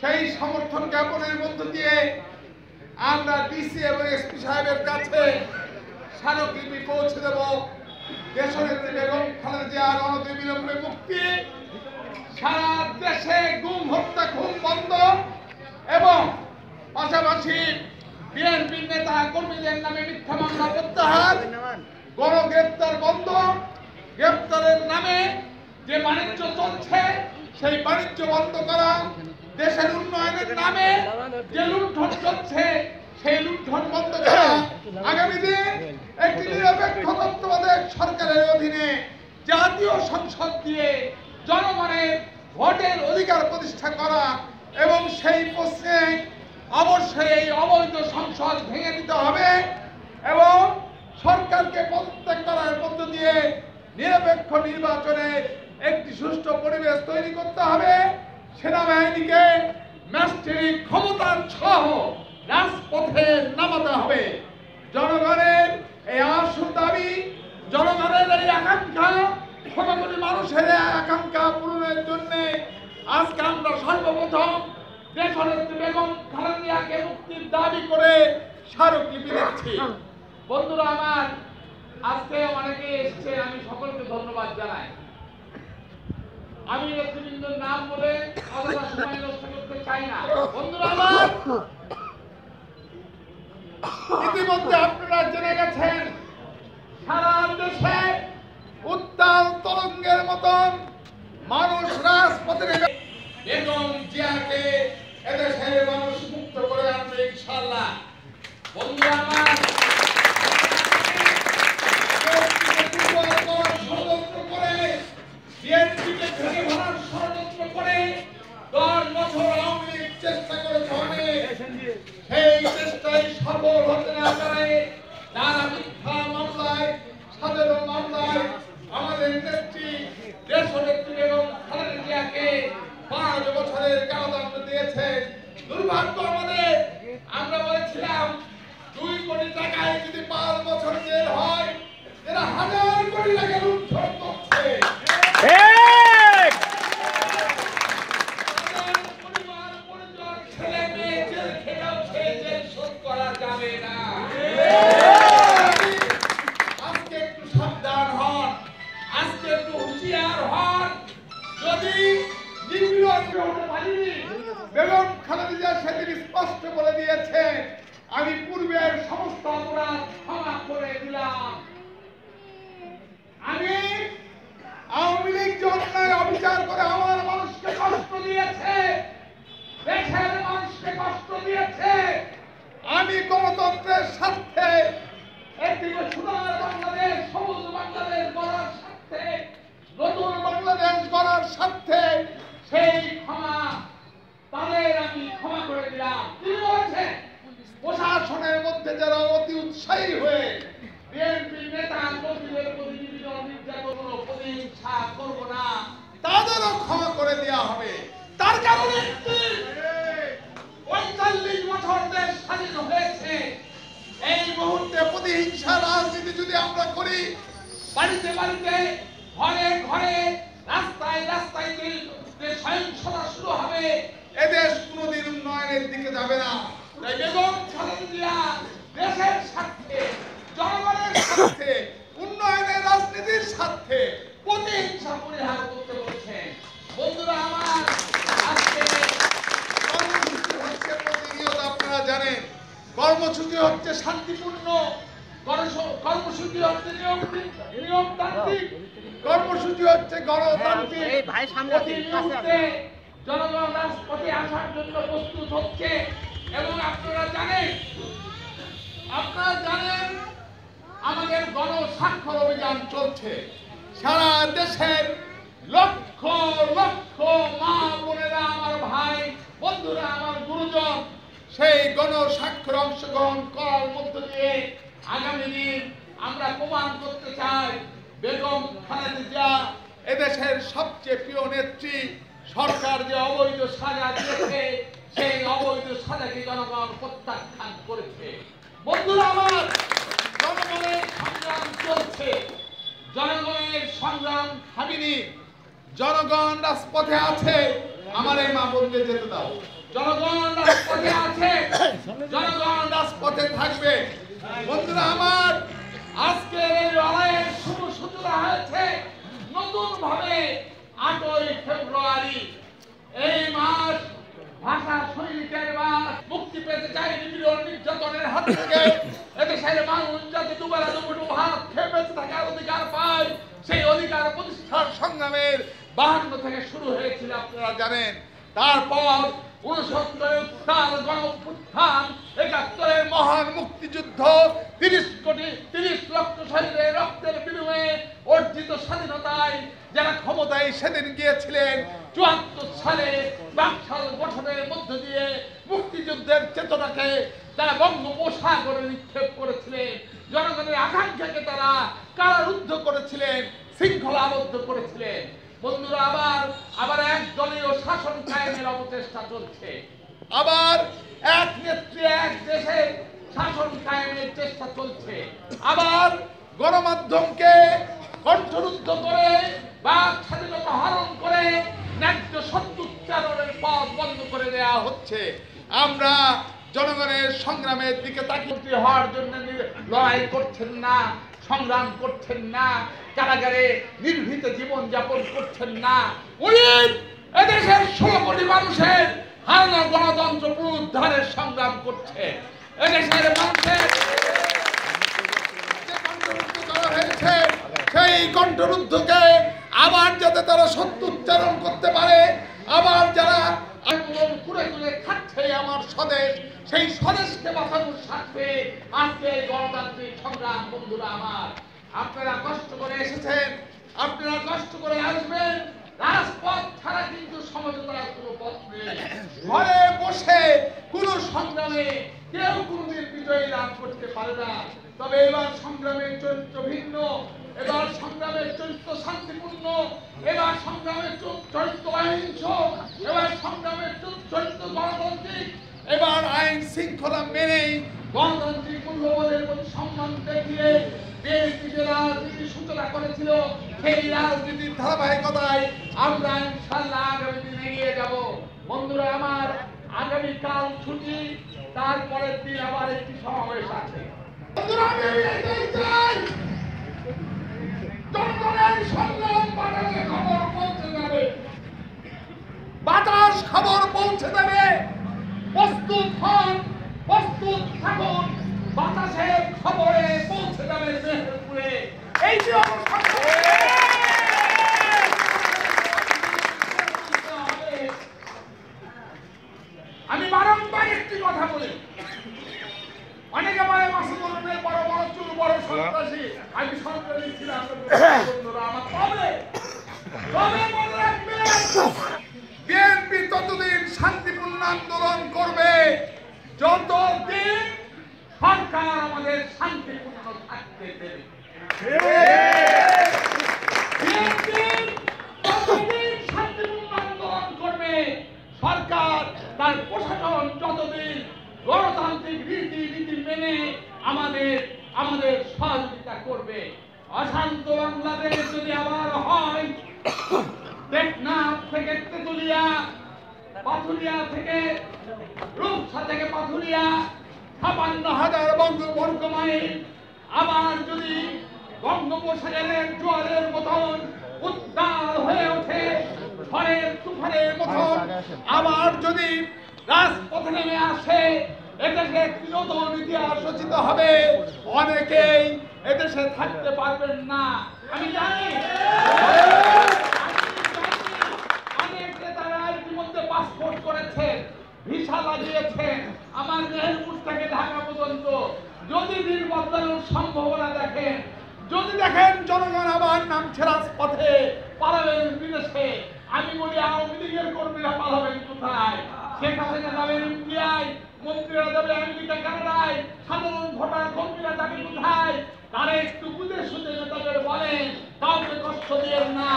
সেই সমর্থন জ্ঞাপনের মধ্য দিয়ে আমরা ডিসি এবং এসপি সাহেবের কাছে স্মারকলিপি পৌঁছে দেব। দেশনেত্রী বেগম খালেদা জিয়ার অনতিবিলম্বে মুক্তি সারা দেশে গুম হত্যা খুন বন্ধ এবং পাশাপাশি বিএনপি নেতা কর্মীদের নামে মিথ্যা মামলা প্রত্যাহার গণগ্রেপ্তার বন্ধ গ্রেপ্তারের নামে যে বাণিজ্য চলছে সেই বাণিজ্য বন্ধ করা দেশের উন্নয়নের নামে যে লুণ্ঠন চলছে, সেই লুণ্ঠন বন্ধ করা আগামী দিন একটি নিরপেক্ষ তত্ত্বাবধায়ক সরকারের অধীনে জাতীয় সংসদ দিয়ে জনগণের ভোটের অধিকার প্রতিষ্ঠা করা এবং সেই প্রশ্নে অবশ্যই এই অবৈধ সংসদ ভেঙে দিতে হবে এবং সরকারকে পদত্যাগ করার মধ্য দিয়ে নিরপেক্ষ নির্বাচনে একটি সুষ্ঠু পরিবেশ তৈরি করতে হবে। সেনাবাহিনীকে ম্যাস্টেরিক ক্ষমতার সহ রাজপথে নামাতে হবে। জনগণের এই আসল দাবি জনগণের এই আকাঙ্ক্ষা কোটি মানুষের আকাঙ্ক্ষা পূরণের জন্য আজকে আমরা সর্বপ্রথম দেশনেত্রী বেগম খালেদা জিয়াকে মুক্তির দাবি করে স্মারকলিপি দিচ্ছি। বন্ধুরা আমার আজকে অনেকে এসছে আমি সকলকে ধন্যবাদ জানাই। আমি নেতৃবৃন্দর নাম বলে ইতিমধ্যে আপনারা জেনে গেছেন, সারা দেশে উত্তাল তরঙ্গের মতন মানুষ রাজপথে বেগম জিয়াকে এদেশের মানুষ মুক্ত করে আনবে ইনশাল্লাহ বন্ধুরা আমার ভেঙে ভরার ষড়যন্ত্র করে দশ বছর আওয়ামী লীগ চেষ্টা করেছে অনেক সেই চেষ্টায় সফল হতে না পারে নানা বেগম খালেদা সেদিন স্পষ্ট বলে দিয়েছে আমি পূর্বের সমস্ত অপরাধ ক্ষমা করে দিলাম। আমি আওয়ামী লীগ যে অবিচার করে আমার মানুষকে কষ্ট দিয়েছে, দেশের মানুষকে কষ্ট দিয়েছে আমি গণতন্ত্রের স্বার্থে একটি সোনার বাংলাদেশ সবুজ বাংলাদেশ গড়ার স্বার্থে নতুন বাংলাদেশ গড়ার স্বার্থে সেই ক্ষমা তাদের আমি ক্ষমা করে দিলাম তিনি বলেছেন প্রশাসনের অতি উৎসাহী হয়ে বিএনপি নেতা কর্মীদের প্রতি বিভিন্ন নির্যাতন প্রতিহিংসা করব না। তাদেরও ক্ষমা করে দেওয়া হবে। তার কারণে বছর দেশ স্বাধীন হয়েছে। এই মুহূর্তে প্রতিহিংসা রাজনীতি যদি আমরা করি, বাড়িতে বাড়িতে, ঘরে ঘরে, রাস্তায় রাস্তায় সহিংসতা শুরু হবে। এদেশ কোনোদিন উন্নয়নের দিকে যাবে না। বেগম দেশের স্বার্থে জনগণের স্বার্থে উন্নয়নের রাজনীতির স্বার্থে প্রতিহিংসা পরিহার করতে বলছেন। বন্ধুরা আমার আজকে কর্মসূচি হচ্ছে প্রতিনিয়ত আপনারা জানেন কর্মসূচি হচ্ছে শান্তিপূর্ণ কর্মসূচি হচ্ছে নিয়ম- নিয়মতান্ত্রিক কর্মসূচি হচ্ছে গণতান্ত্রিক। জনগণ রাজপথে আসার জন্য প্রস্তুত হচ্ছে এবং আপনারা জানেন আপনারা জানেন, আমাদের গণস্বাক্ষর অভিযান চলছে। সারা দেশের লক্ষ লক্ষ মা বোনেরা, আমার ভাই, বন্ধুরা, আমার গুরুজন, সেই গণস্বাক্ষর অংশগ্রহণ করার মধ্য দিয়ে আগামী দিন আমরা প্রমাণ করতে চাই, বেগম খালেদা এদেশের সবচেয়ে প্রিয় নেত্রী, সরকার যে অবৈধ সাজা দিয়েছে, সেই অবৈধ সাজাকে জনগণ প্রত্যাখ্যান করেছে। বন্ধুরা আমার, জনগণের সংগ্রাম চলছে। জনগণের সংগ্রাম থামিনি জনগণ রাজপথে আছে, আমার এই মা বলতে যেতে দাও। জনগণ রাজপথে আছে, জনগণ রাজপথে থাকবে। বন্ধুরা আমার, আজকের এই লড়াইয়ের শুভ সূচনা মহান মুক্তিযুদ্ধ, তিরিশ কোটি তিরিশ লক্ষ শহীদের রক্তের বিনিময়ে অর্জিত স্বাধীনতায় যারা ক্ষমতায় সেদিন গিয়েছিলেন, চুয়াত্তর সালে গঠনের মধ্য দিয়ে মুক্তিযুদ্ধের চেতনাকে তারা বঙ্গোপসাগরে নিক্ষেপ করেছিলেন। জনগণের আকাঙ্ক্ষাকে তারা কারারুদ্ধ করেছিলেন, শৃঙ্খলা আবদ্ধ করেছিলেন। বন্ধুরা, আবার আবার এক দলীয় শাসন কায়েমের অপচেষ্টা চলছে। আবার এক নেত্রী, এক দেশে শাসন কায়েমের চেষ্টা চলছে। আবার গণমাধ্যমকে কণ্ঠরুদ্ধ করে বা স্বাধীনতা হরণ করে, ন্যায্য সত্য উচ্চারণের পথ বন্ধ করে দেওয়া হচ্ছে। আমরা জনগণের সংগ্রামের দিকে তাকিয়ে হওয়ার জন্য লড়াই করছেন না, সংগ্রাম করছেন না, কারাগারে নির্ভীত জীবন যাপন করছেন না। এদেশের ষোলো কোটি মানুষের হারানো গণতন্ত্র পুনরুদ্ধারের সংগ্রাম করছে। এদেশের মানুষের হয়েছে, সেই কণ্ঠরুদ্ধকে আবার যাতে তারা সত্য উচ্চারণ করতে পারে, আবার যারা আন্দোলন তুলে খাচ্ছে আমার স্বদেশ সেই স্বদেশকে বাঁচানোর স্বার্থে আজকে গণতান্ত্রিক সংগ্রাম, বন্ধুরা আমার, আপনারা কষ্ট করে এসেছেন, আপনারা কষ্ট করে আসবেন, রাজপথ ছাড়া কিন্তু সমঝোতার কোনো পথ নেই। ঘরে বসে কোনো সংগ্রামে কেউ কোনোদিন বিজয়ী লাভ করতে পারে না। তবে এবার সংগ্রামের চরিত্র ভিন্ন, এবার সংগ্রামের চরিত্র শান্তিপূর্ণ, এবার সংগ্রামের চরিত্র অহিংস এবার সংগ্রামের চরিত্র গণতান্ত্রিক, এবার আইন শৃঙ্খলা মেনেই গণতান্ত্রিক মূল্যবোধের প্রতি সম্মান দেখিয়ে রাজনীতির ধারাবাহিকতায় আমরা আগামী এগিয়ে বন্ধুরা, আমার আগামীকাল ছুটি, তারপরের দিন আবার একটি সমাবেশ আছে আমি এটাই চাই জনগণের সংগ্রাম বাতাসে খবর পৌঁছে যাবে বাতাস খবর পৌঁছে দেবে হন প্রস্তুত থাকুন। বাতাসের খবরে পৌঁছে যাবে মেহেরপুরে। এই যে অবস্থান আমি বারংবার একটি কথা বলি অনেকে বলে মাসুদুলের বড় বড় চুল বড় সন্ত্রাসী আমি সন্ত্রাসী ছিলাম বন্ধুরা আমার তবে তবে মনে রাখবেন বিএনপি ততদিন শান্তিপূর্ণ আন্দোলন করবে যতদিন সরকার আমাদের শান্তিপূর্ণ থাকতে দেবে বিএনপি ততদিন শান্তিপূর্ণ আন্দোলন করবে সরকার তার প্রশাসন যতদিন গণতান্ত্রিক রীতি নীতি মেনে আমাদের আমাদের সহযোগিতা করবে। অশান্ত বাংলাদেশ যদি আবার হয় টেকনাফ থেকে তেতুলিয়া পাথুরিয়া থেকে রূপসা থেকে পাথুরিয়া ছাপান্ন হাজার বর্গ বর্গ মাইল, আবার যদি বঙ্গোপসাগরের জোয়ারের মতন উদ্দার হয়ে ওঠে ঝড়ের তুফানের মতন আবার যদি রাজপথে নেমে আসে এদেশে একটি নতুন ইতিহাস রচিত হবে। অনেকেই এদেশে থাকতে পারবেন না। আমি জানি। অনেক নেতারা ইতিমধ্যে পাসপোর্ট করেছেন ভিসা লাগিয়েছেন। আমার মেহেরপুর থেকে ঢাকা পর্যন্ত। যদি বদলানোর সম্ভাবনা দেখেন যদি দেখেন জনগণ আবার নামছে রাজপথে পালাবেন বিদেশে আমি বলি আওয়ামী লীগের কর্মীরা পালাবেন কোথায়? শেখ হাসিনা যাবেন ইন্ডিয়ায় মন্ত্রীরা যাবে আমেরিকা, কানাডায়, সাধারণ ভোটার কর্মীরা যাবে কোথায়? তারা একটু বুঝে সুঝে তাদের বলেন, কাউকে কষ্ট দিয়েন না।